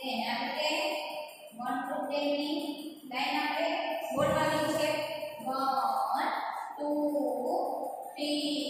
Ten આપણે one two ટેનની line આપણે બોલવા T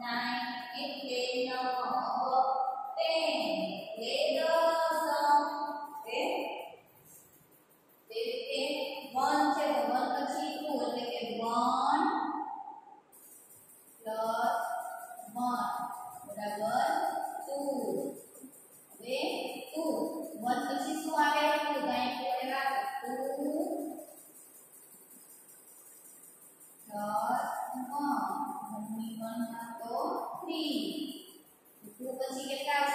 nine, eight ઓન 1 2 3 2 પછી કેટલા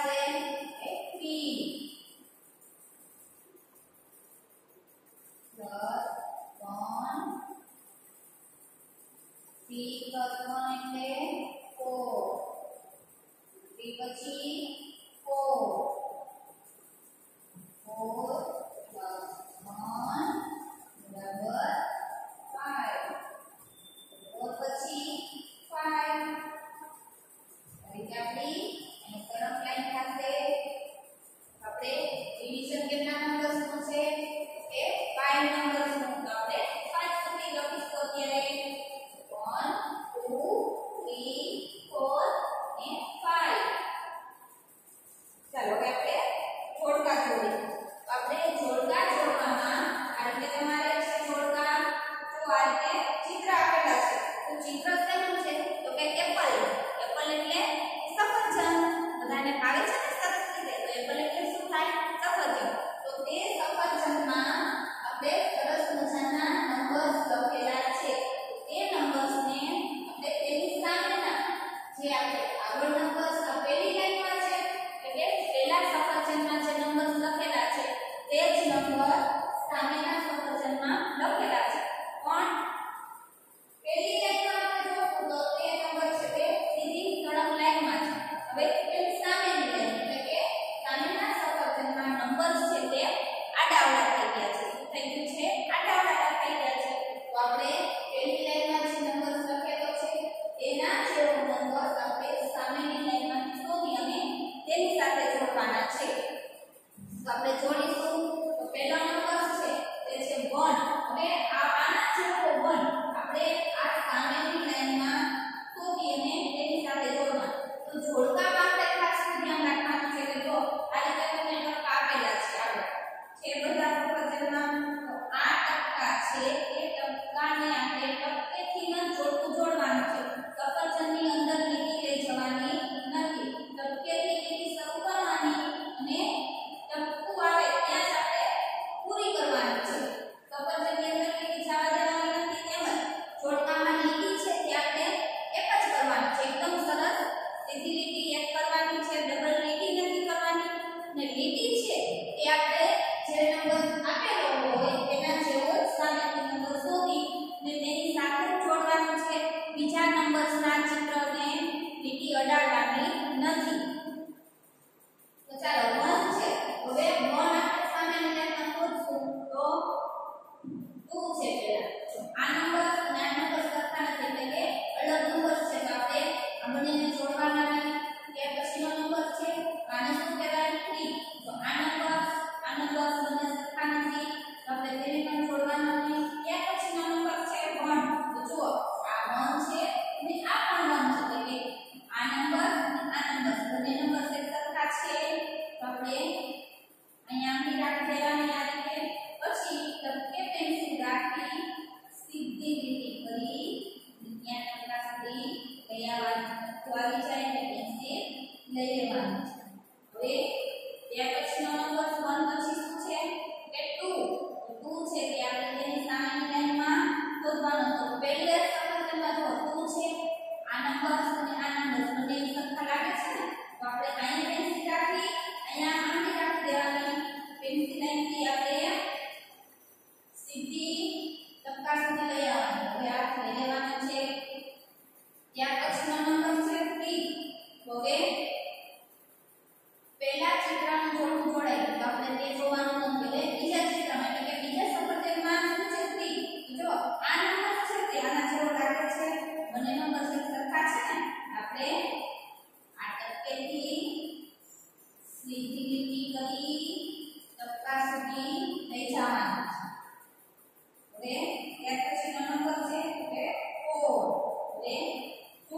Yeah.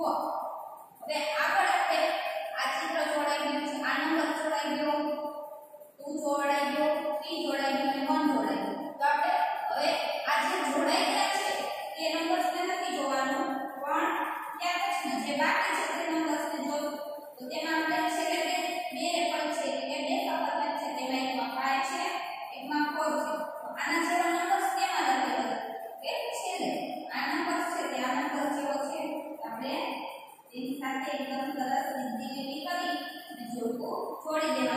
work. Okay, साथ एकदम गलत संधि के लिए करी। जो को छोड़ देना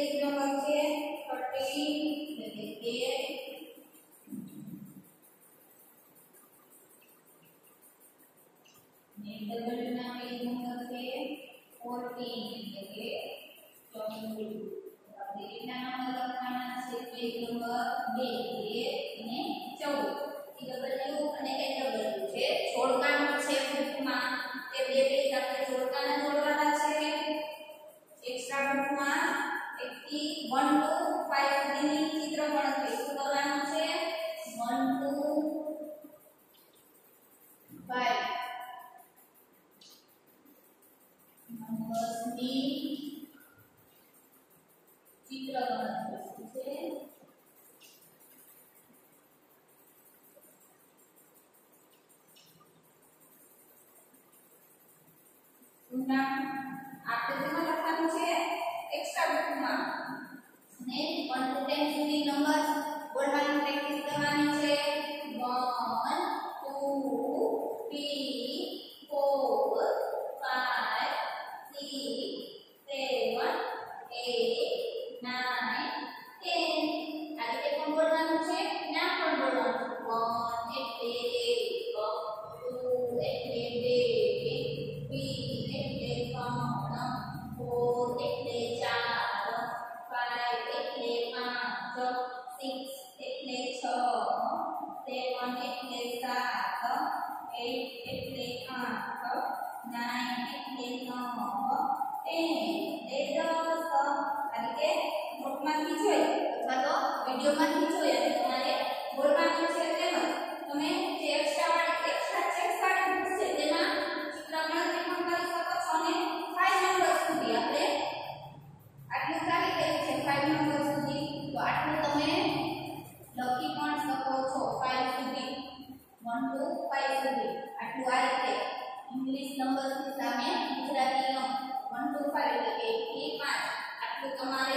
कितना पक्ष है 40 આપણે તેમાં લખવાનું છે એક્સ્ટ્રા બુકમાં ને 1 ટુ 10 સુધી નંબર બોલવાની તો વિડીયોમાંથી જોઈ અને તમારે બોલવાનું છે તેમજ તમે જે એક્સ્ટ્રા વાળી એક્સ્ટ્રા ચેક્સ વાળી બુક છે તેમાં ચિત્ર ગણતરી પણ કરી શકો છો અને 5 નંબર સુધી આપણે આટલું ચાલી ગયું છે 5 નંબર સુધી તો આટલું તમે લખી પણ શકો છો 5 સુધી 1 ટુ 5 સુધી આટલું આ રીતે ઇંગ્લિશ નંબરની સામે ગુજરાતી અંક 1 ટુ 5 એટલે કે 1 થી 5 આટલું તમારે બુકમાં લખવું